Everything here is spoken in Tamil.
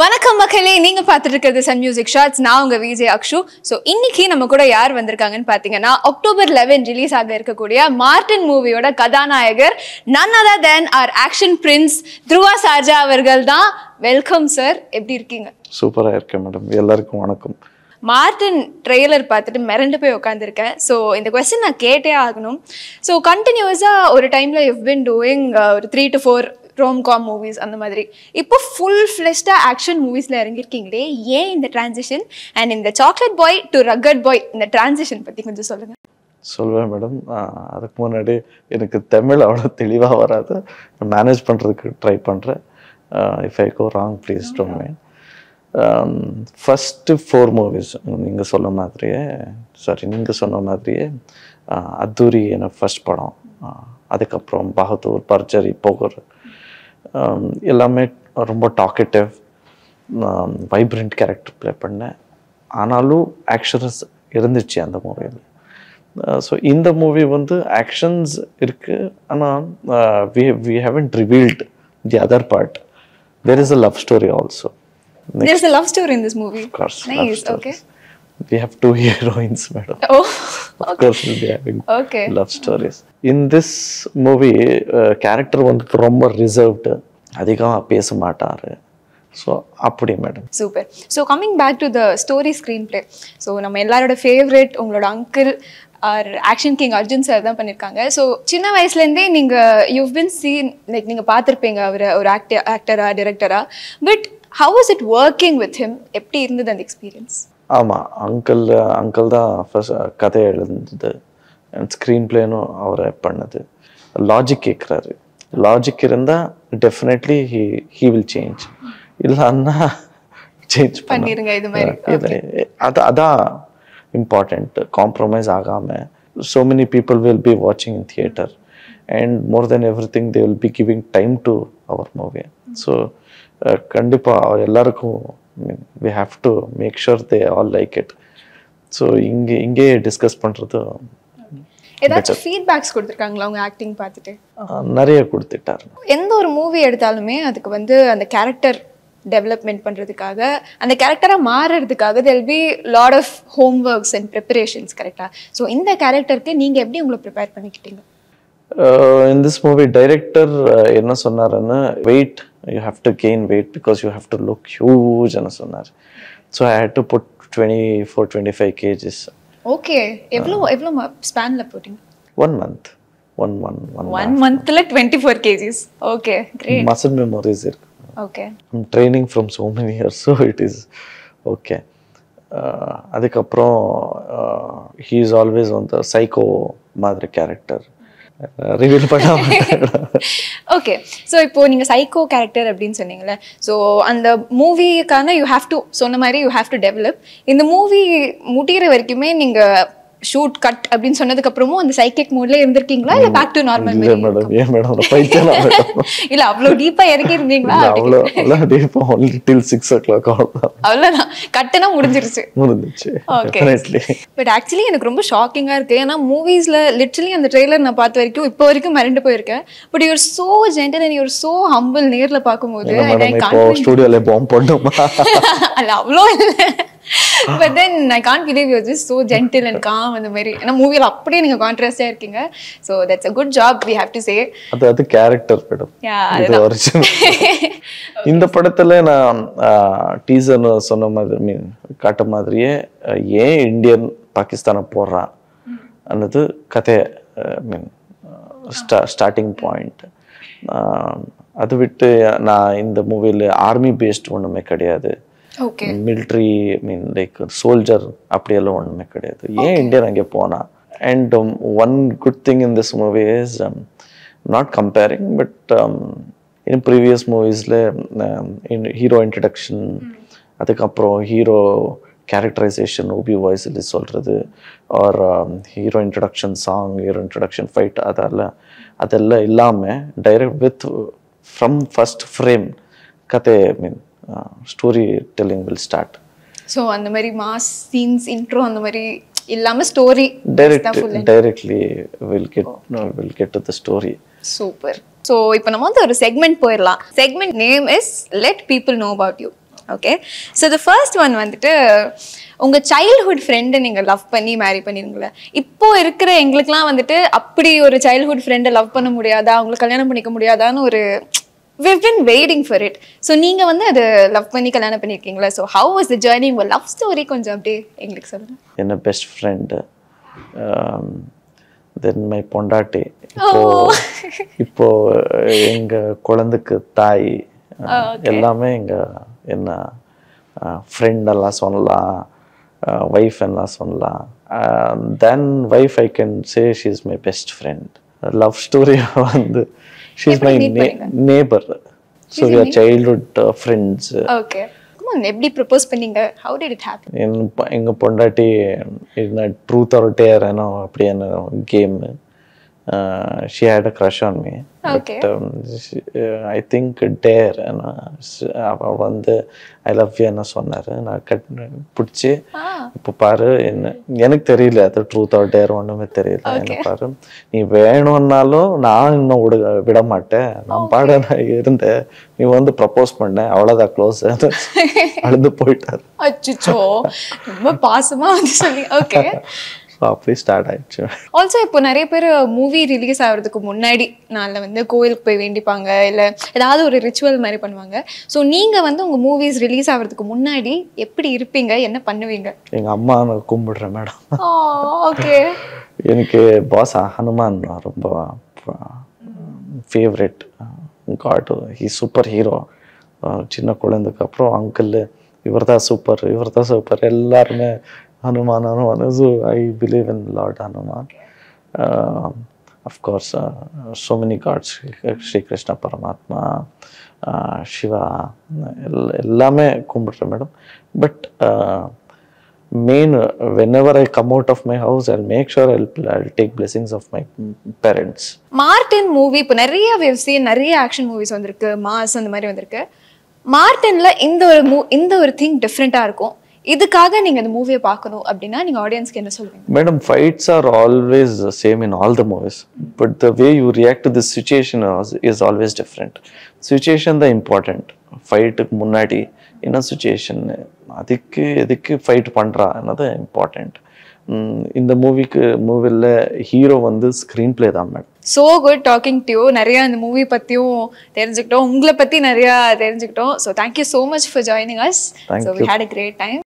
வணக்கம் மக்களே நீங்க பார்த்துட்டு இருக்கிறது சன் மியூசிக் ஷார்ட்ஸ் நான் உங்க விஜய் அக்ஷு. ஸோ இன்னைக்கு நம்ம கூட யார் வந்திருக்காங்கன்னு பார்த்தீங்கன்னா அக்டோபர் லெவன் ரிலீஸ் ஆக இருக்கக்கூடிய மார்டின் மூவியோட கதாநாயகர் none other than our action prince Dhruva Sarja அவர்கள் தான். வெல்கம் சார் எப்படி இருக்கீங்க? சூப்பராக இருக்கேன் மேடம் எல்லாருக்கும் வணக்கம். மார்டின் ட்ரெய்லர் பார்த்துட்டு மிரண்டு போய் உட்காந்துருக்கேன் ஸோ இந்த கொஸ்டின் நான் கேட்டே ஆகணும். ஸோ கண்டினியூஸாக ஒரு டைமில் யூ பின் டூயிங் ஒரு three to four romcom movies அந்த மாதிரி. இப்போ ஃபுல் ஃப்ளெஷ்டாக ஆக்ஷன் மூவிஸில் இறங்கியிருக்கீங்களே ஏன் இந்த டிரான்சிஷன் அண்ட் இந்த chocolate boy to rugged boy இந்த டிரான்சிஷன் பற்றி கொஞ்சம் சொல்லுங்கள் சொல்லுவேன் மேடம் அதுக்கு முன்னாடி எனக்கு தமிழ் அவ்வளோ தெளிவாக வராது. மேனேஜ் பண்ணுறதுக்கு ட்ரை பண்ணுறேன் if I go wrong please don't mean first four movies நீங்கள் சொன்ன மாதிரியே சாரி நீங்கள் சொன்ன மாதிரியே ஆஹ், அத்தூரி எனக்கு ஃபர்ஸ்ட் படம். அதுக்கப்புறம் பகதூர் பர்ஜரி போகர் எல்லாமே ரொம்ப டாக்கேட்டிவ் வைப்ரண்ட் கேரக்டர் ப்ளே பண்ணேன். ஆனாலும் ஆக்ஷன்ஸ் இருந்துச்சு அந்த மூவியில் ஸோ இந்த மூவி வந்து ஆக்ஷன்ஸ் இருக்கு. ஆனால் we we haven't revealed the other part there is a love story also there is a love story in this movie course, love nice okay stories. We have two heroines madam. Oh of course we'll be having okay love stories. In this movie character வந்துட்டு ரொம்ப ரிசர்வ்டு அதிகமாக பேச மாட்டாரு. ஸோ அப்படி madam super so coming back to the story screen play so நம்ம எல்லாரோட ஃபேவரட் உங்களோட uncle our action king Arjun sir தான் பண்ணியிருக்காங்க ஸோ சின்ன வயசுலேருந்தே நீங்கள் யூவ் பின் சீன் லைக் நீங்கள் பார்த்துருப்பீங்க அவரை ஒரு ஆக்டர் ஆக்டரா டிரெக்டரா but how is it working with him எப்படி இருந்தது அந்த எக்ஸ்பீரியன்ஸ் ஆமாம் அங்கிள் அங்கிள் தான் ஃபர்ஸ்ட் கதை எழுந்தது ஸ்க்ரீன் பிளேனும் அவரை பண்ணது. லாஜிக் கேட்குறாரு லாஜிக் இருந்தால் definitely he he will change இல்லைன்னா சேஞ்ச் பண்ணிருங்க இது மாதிரி. அது அதான் இம்பார்ட்டண்ட் காம்ப்ரமைஸ் ஆகாமல் so many people will be வாட்சிங் in theatre and more than every thing they will be giving time to our movie so கண்டிப்பாக எல்லாருக்கும் we have to make sure they all like it so இங்கே இங்கே டிஸ்கஸ் பண்ணுறது ஏதாச்சும் ஃபீட்பேக்ஸ் கொடுத்துருக்காங்களா அவங்க ஆக்டிங் பார்த்துட்டு? நிறைய கொடுத்துட்டார். எந்த ஒரு மூவி எடுத்தாலுமே அதுக்கு வந்து அந்த கேரக்டர் டெவலப்மெண்ட் பண்ணுறதுக்காக அந்த கேரக்டராக மாறுறதுக்காக there'll be lot of home works and preparations கரெக்டாக ஸோ இந்த கேரக்டருக்கு நீங்கள் எப்படி உங்களை ப்ரிப்பேர் பண்ணிக்கிட்டீங்க? இன் திஸ் மூவி டைரக்டர் என்ன சொன்னாருன்னு wait you have to gain weight because you have to look ஹியூஜ்னு சொன்னார் so I had to put twenty four twenty five kgs okay எவ்வளோ எவ்வளோ ஸ்பேனில் போட்டிங்க one month one one one one மந்த்தில் twenty four kgs okay great muscle memories இருக்கு okay I'm training from so many years so it is okay அதுக்கப்புறம் ஹீ இஸ் ஆல்வேஸ் வந்து சைக்கோ மாதிரி கேரக்டர் ரிவீல் பண்ணாமல் ஓகே ஸோ இப்போ நீங்கள் சைக்கோ கேரக்டர் அப்படின்னு சொன்னீங்கல்ல ஸோ அந்த மூவிக்கான யூ ஹாவ் டு சொன்ன மாதிரி யூ ஹாவ் டு டெவலப் இந்த மூவி முடிகிற வரைக்குமே நீங்கள் ஷூட் கட் அப்படின்னு சொன்னதுக்கு அப்புறமும் அந்த சைக்கிக் மோட்ல இருந்திருக்கீங்களா? இல்லை பேக் டு நார்மல் இல்லை மேடம் ஏன் மேடம் பைத்தியம் இல்ல அவ்வளோ டீப்பா இறக்கி இருந்தீங்களா இல்ல, அவ்வளோ அவ்வளோ டேப்போம் only till six o'clock அவ்வளோதான் அவ்வளோதான் கட்டுனா முடிஞ்சிருச்சு. Okay. டெஃபினெட்லி பட் ஆக்சுவலி எனக்கு ரொம்ப ஷாக்கிங்காக இருக்குது ஏன்னா மூவிஸில் லிட்ரலி அந்த ட்ரெய்லர் நான் பார்த்த வரைக்கும் இப்போ வரைக்கும் மறந்து போயிருக்கேன். But you're so gentle and you're so humble நேரில் இப்போ ஸ்டூடியோல பாம்பு போட்டோமா அல்ல அவ்வளோ இல்லை. But then I can't believe you just so gentle and calm அந்த மாதிரி ஏன்னா மூவியில் அப்படியே நீங்கள் கான்ட்ராஸ்டாக இருக்கீங்க. So that's a good job we have to say அது அது கேரக்டர் படம் இந்த படத்தில் நான் டீசர் சொன்ன மாதிரி மீன் காட்ட மாதிரியே ஏன் இந்தியன் பாகிஸ்தானை போடுறான்? அன்னது கதை மீன் ஸ்டா ஸ்டார்டிங் பாயிண்ட் அது விட்டு நான் இந்த மூவியில் ஆர்மி பேஸ்ட் ஒன்றுமே கிடையாது. மிலிட்ரி மீன் லைக் சோல்ஜர் அப்படியெல்லாம் ஒன்றுமே கிடையாது. ஏன் இந்தியன் அங்கே போனா? And one good thing in this movie is not comparing but in previous மூவிஸில் hero introduction அதுக்கப்புறம் ஹீரோ கேரக்டரைசேஷன் ஓபி வாய்ஸில் சொல்கிறது or hero introduction song hero introduction fight அதெல்லாம் அதெல்லாம் இல்லாமல் direct with from first frame கதை mean story telling will start so அந்த மாதிரி மாஸ் சீன்ஸ் இன்ட்ரோ அந்த மாதிரி இல்லாம story will get no, will get to the story. Super so இப்போ நம்ம வந்து ஒரு செக்மெண்ட் போயிடலாம். Segment name is let people know about you okay so the first one வந்துட்டு உங்க சைல்ட்ஹுட் ஃப்ரெண்டை நீங்க லவ் பண்ணி மேரி பண்ணிருங்களே இப்போ இருக்கிற எங்களுக்குலாம் வந்துட்டு அப்படி ஒரு சைல்ட்ஹுட் ஃப்ரெண்டை லவ் பண்ண முடியாதா? அவங்களுக்கு கல்யாணம் பண்ணிக்க முடியாதான்னு ஒரு we've been waiting for it. So நீங்க வந்து அதை லவ் பண்ணி கல்யாணம் பண்ணியிருக்கீங்களா? So how was the journey உங்க லவ் ஸ்டோரி கொஞ்சம் அப்படியே எங்களுக்கு சொல்லுங்க. என்ன பெஸ்ட் ஃப்ரெண்டு தென் மை பொண்டாட்டி. இப்போ இப்போ எங்க குழந்தைக்கு தாய் எல்லாமே எங்க என்ன ஃப்ரெண்ட் எல்லாம் சொல்லலாம் ஒய்ஃப் எல்லாம் சொல்லலாம். Then wife I can say she is my best friend love story வந்து. She is my neighbour so we are childhood friends okay எப்படி ப்ரப்போஸ் பண்ணீங்க? ஹவு டிட் இட் ஹேப்பன் என் ப- எங்க பொண்டாட்டி என்ன ட்ரூத் ஆர் டேர் ಏನೋ அப்படி என்ன game she had a crush on me Okay. I think dare அவ வந்து ஐ லவ் யூ என்ன சொன்னாரு. நான் கட் பிடிச்சி இப்போ பாரு என்ன எனக்கு தெரியல அது ட்ரூத் ஆர் டேர் ஒண்ணுமே தெரியல. என்ன பாரு நீ வேணும்னாலும் நான் இன்னும் விட விட மாட்டேன். நான் பாட நான் இருந்தேன் நீ வந்து ப்ரப்போஸ் பண்ண. அவ்வளோதான் க்ளோஸ் அழுந்து போயிட்டாரு. அச்சுச்சோ. ரொம்ப பாசமா வந்து சொல்லி ஓகே ஸோ அப்படி ஸ்டார்ட் ஆயிடுச்சு. ஆல்சோ இப்போ நிறைய பேர் மூவி ரிலீஸ் ஆகிறதுக்கு முன்னாடி நாளில் வந்து கோயிலுக்கு போய் வேண்டிப்பாங்க இல்லை ஏதாவது ஒரு ரிச்சுவல் மாதிரி பண்ணுவாங்க. ஸோ நீங்கள் வந்து உங்கள் மூவிஸ் ரிலீஸ் ஆகிறதுக்கு முன்னாடி எப்படி இருப்பீங்க? என்ன பண்ணுவீங்க? எங்க அம்மா நான் கும்பிடுறேன் மேடம் ஓகே எனக்கு பாஸ் ஹனுமான் ரொம்ப favourite god he super hero சின்ன குழந்தைக்கு அப்புறம் அங்கிள் இவர் தான் சூப்பர் இவர் தான் சூப்பர் எல்லாருமே Hanuman Hanuman so I believe in lord Hanuman of course so many gods Shri Krishna பரமாத்மா uh, சிவா எல்லாமே கும்பிட்றேன் madam but main whenever I come out of my house I'll make sure I'll, I'll take blessings of my parents. Martin movie இப்போ நிறைய வெப்சி நிறைய ஆக்ஷன் மூவிஸ் வந்திருக்கு. மாஸ் அந்த மாதிரி வந்திருக்கு. மார்டின்ல இந்த ஒரு மூ இந்த ஒரு திங் டிஃப்ரெண்ட்டாக இருக்கும். இதுக்காக நீங்கள் இந்த மூவியை பார்க்கணும் அப்படின்னா நீங்கள் ஆடியன்ஸ்க்கு என்ன சொல்லுவீங்க are always the same in all the movies, but the way you react to the situation is, is always different. Situation the important. ஃபைட்டுக்கு முன்னாடி என்ன சுச்சுவேஷன் அதுக்கு எதுக்கு ஃபைட் பண்ணுறா என்னது இம்பார்ட்டண்ட் இந்த மூவிக்கு மூவியில் ஹீரோ வந்து ஸ்க்ரீன் ப்ளே தான் madam so good talking to you நிறைய இந்த மூவி பற்றியும் தெரிஞ்சுக்கிட்டோம். உங்களை பற்றி நிறையா தெரிஞ்சுக்கிட்டோம். So thank you so much for joining us so we had a great time